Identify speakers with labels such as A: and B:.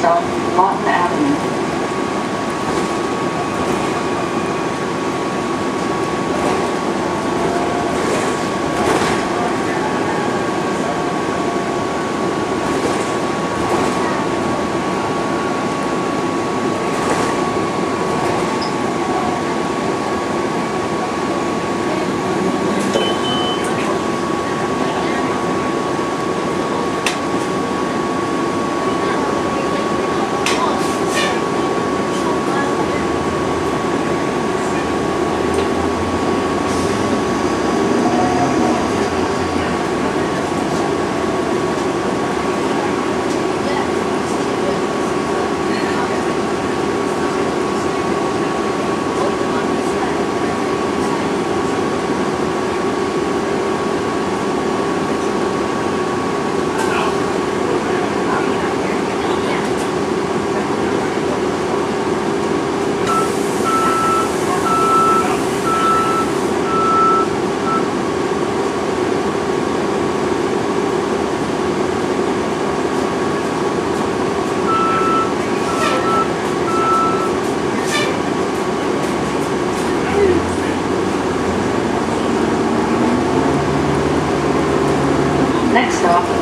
A: stop Lawton Avenue. 좋아.